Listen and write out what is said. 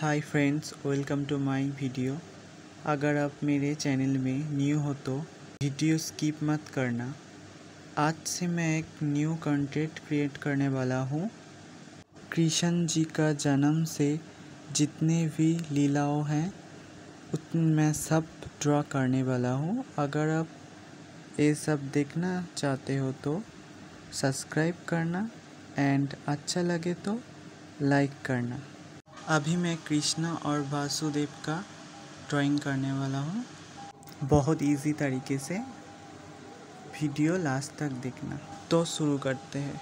Hi friends welcome to my video अगर आप मेरे चैनल में न्यू हो तो वीडियो स्किप मत करना। आज से मैं एक न्यू कंटेंट क्रिएट करने वाला हूँ। कृष्ण जी का जन्म से जितने भी लीलाओं हैं, उतने मैं सब ड्रॉ करने वाला हूँ। अगर आप ये सब देखना चाहते हो तो सब्सक्राइब करना एंड अच्छा लगे तो लाइक करना। अभी मैं कृष्णा और वासुदेव का ड्राइंग करने वाला हूँ। बहुत इजी तरीके से वीडियो लास्ट तक देखना। तो शुरू करते हैं।